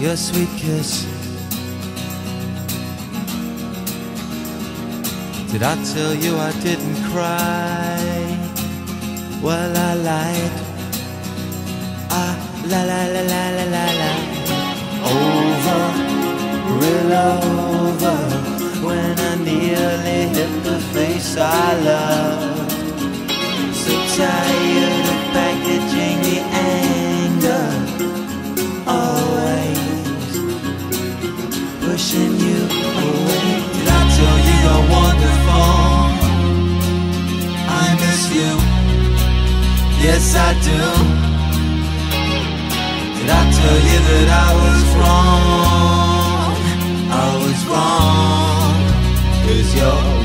your sweet kiss. Did I tell you I didn't cry? Well, I lied. Ah, la la la la la la la. Over, real over. When I nearly hit the face I love. Yes, I do. Did I tell you that I was wrong? I was wrong. Cause you're